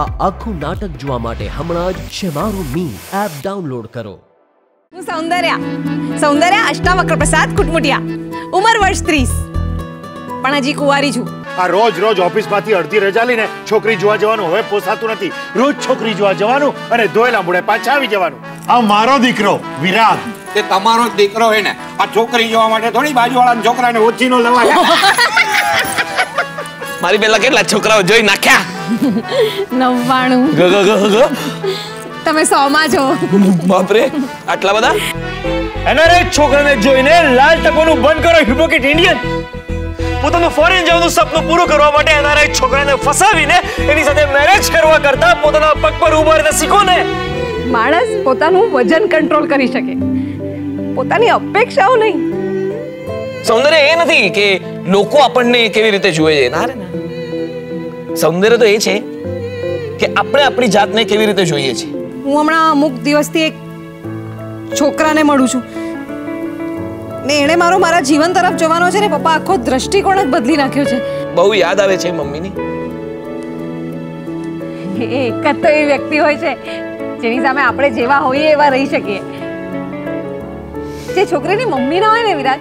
આ આખું નાટક જોવા માટે હમણાં જ શેમારો મી એપ ડાઉનલોડ કરો. હું સૌંદર્યા. સૌંદર્યા અષ્ટાવક્ર પ્રસાદ કુટમુટિયા. ઉંમર વર્ષ ત્રીસ. પણ હજી કુંવારી છું. આ રોજ રોજ ઓફિસમાંથી અડધી રજા લઈને છોકરી જોવા જવાનું હવે પોસાતું નથી. રોજ છોકરી જોવા જવાનું અને ધોયેલા મૂળે પાછા આવી જવાનું. આ મારો દીકરો વિરાટ તે તમારો જ દીકરો હોય ને. આ છોકરી જોવા માટે થોડી બાજુવાળાના છોકરાને ઓછીનો લવાય. મારી પેલા કેટલા છોકરાઓ જોઈ નાખ્યા? નવ્વાણું. ગ ગ ગ ગ. તમે સોમાં છો. બાપરે આટલા બધા? એનઆરએ છોકરાને જોઈને લાલ ટકોનું બંધ કરો હિપોકેટ ઇન્ડિયન પોતાનું ફોરેન જવાનું સપનું પૂરું કરવા માટે એનઆરએ છોકરાને ફસાવીને એની સાથે મેરેજ કરવા કરતા પોતાના પગ પર ઊભા રહીને શીખો ને માણસ પોતાનું વજન કંટ્રોલ કરી શકે. પોતાની અપેક્ષાઓ નહીં. સૌંદર્ય એ નથી કે લોકો આપણને કેવી રીતે જુએ છે. ના રે ના. સૌંદર્ય તો એ છે કે આપણે આપણી જાતને કેવી રીતે જોઈએ છીએ. હું હમણાં અમુક દિવસથી એક છોકરાને મળું છું. ને એણે મારો મારા જીવન તરફ જોવાનો છે ને પપ્પા આખો દ્રષ્ટિકોણ જ બદલી નાખ્યો છે. બહુ યાદ આવે છે મમ્મીની. એક જ તો એ વ્યક્તિ હોય છે જેની સામે આપણે જેવા હોઈએ એવા રહી શકીએ. જે છોકરીની મમ્મી ના હોય ને વિરાટ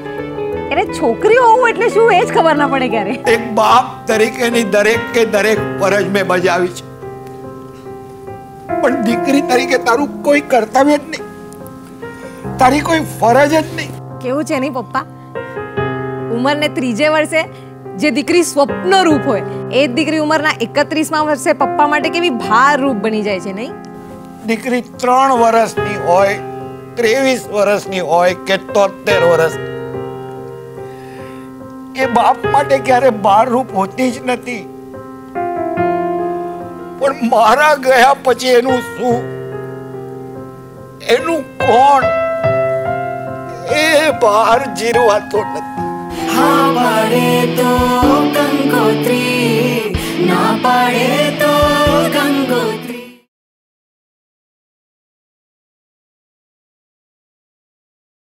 એને છોકરીઓ હોવું એટલે શું? એ જ ખબર ના પડે ક્યારે. એક બાપ તરીકેની દરેક કે દરેક ફરજ મેં બજાવી છે. પણ દીકરી તરીકે તારું કોઈ કર્તવ્ય જ નહીં. તારી કોઈ ફરજ જ નહીં. કેવું છે નહીં પપ્પા? ઉંમરને ત્રીજે વર્ષે જે દીકરી સ્વપ્ન રૂપ હોય એ જ દીકરી ઉંમરના એકત્રીસમાં વર્ષે પપ્પા માટે કેવી ભાર રૂપ બની જાય છે નહીં? દીકરી ત્રણ વર્ષની હોય ત્રેવીસ વર્ષની હોય કે તોતેર વર્ષની. એ બાપ માટે ક્યારે બારરૂપ હોતી જ નથી. પણ મારા ગયા પછી એનું શું? એનું કોણ? એ બહાર જીરવાતો નથી.